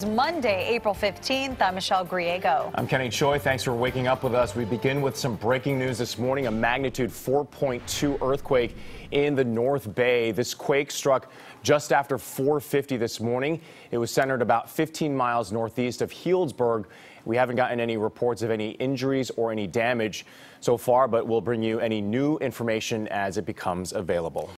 It's Monday, April 15th. I'm Michelle Griego. I'm Kenny Choi. Thanks for waking up with us. We begin with some breaking news this morning. A magnitude 4.2 earthquake in the North Bay. This quake struck just after 4:50 this morning. It was centered about 15 miles northeast of Healdsburg. We haven't gotten any reports of any injuries or any damage so far, but we'll bring you any new information as it becomes available.